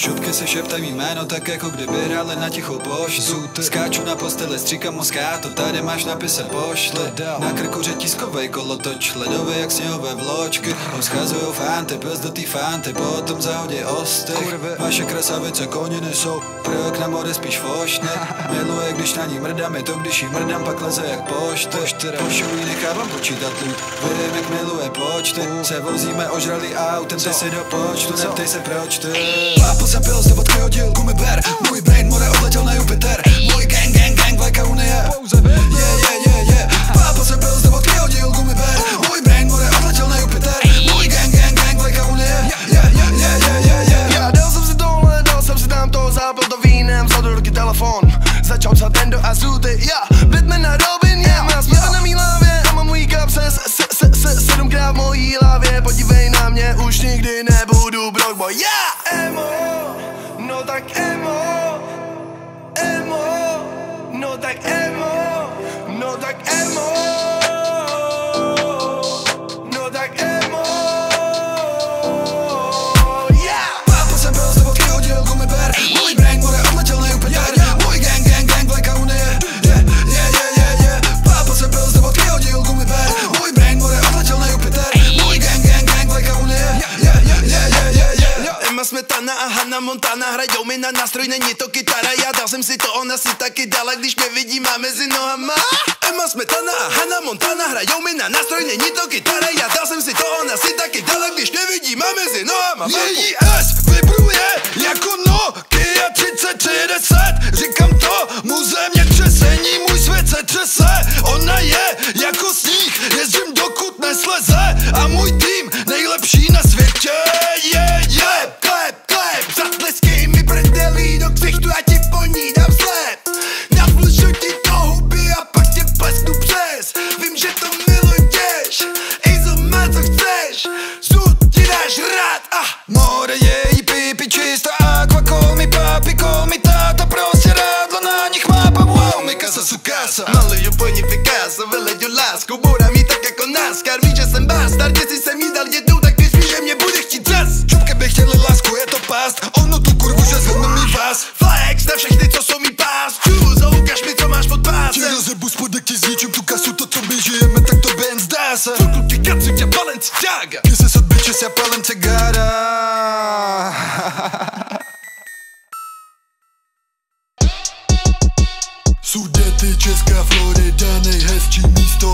Šutky se šeptají jméno tak jako kdyby hráli na tichou poštu. Skáču na postele, stříkám mozká, to tady máš napise pošle. Na krku řetiskovej kolotoč, ledové jak sněhové vločky. Rozchazujou fanty, pes do tý fanty, potom zahodí osty Vaše krasavice koně nesou, projek na more spíš fošne Miluje, když na ní mrdám, je to když jí mrdám, pak leze jak pošty Pošují, nechávám počítat lid, vím jak miluje počty. Se vozíme ožralý autem, ty si do počtu, neptej se proč ty. Pápl jsem pil, z vodky hodil, gumy ber. Můj brain more odletěl na Jupiter. Můj gang, gang, gang, vlajka unie. Yeah, yeah, yeah, yeah Pápl jsem pil, z vodky hodil, gumy ber. Můj brain more odletěl na Jupiter. Můj gang, gang, gang, vlajka unie. Yeah, yeah, yeah, yeah, yeah, yeah Já dal jsem si tohle, dal jsem si tam to, zápil to vínem, vzal do ruky telefon. Začal psat Endo a Zuty, já, Batman a Robin, yeah Má směr na mý hlavě. A mám můj kapse s, s, s, s, sedmkrát v mojí hlavě. Podívej na mě, už nikdy nebudu broke boy, yeah Emo, tak emo Emo, no tak emo Smetana a Hanna Montana hrajou mi na nástroj, není to kytara Já dal jsem si to, ona si taky dala, když mě vidí, má mezi nohama. Emma Smetana a Hanna Montana hrajou mi na nástroj, není to kytara Já dal jsem si to, ona si taky dala, když mě vidí, má mezi nohama. Její S vibruje jako Nokia 3310 Říkám to, muze mě třesení, můj svět se třese. Ona je jako sníh, jezdím dokud nesleze A můj tým nejlepší na světě Штатів по ній на все Я влучу ті до губі, а потім пасну псес. Вім, що то милуєш І за мене chcesz Суд тіреш рад, а. Море є і піпі чисто Аква мій папі, кол мій тата Просірадло на них мапа. Вау, мій каса сукаса. Малою понівікаса, веледю ласку танцуй, я полон тяга Кисы сад, бичес, я полон тягара Судетическая Флорида, не есть чисто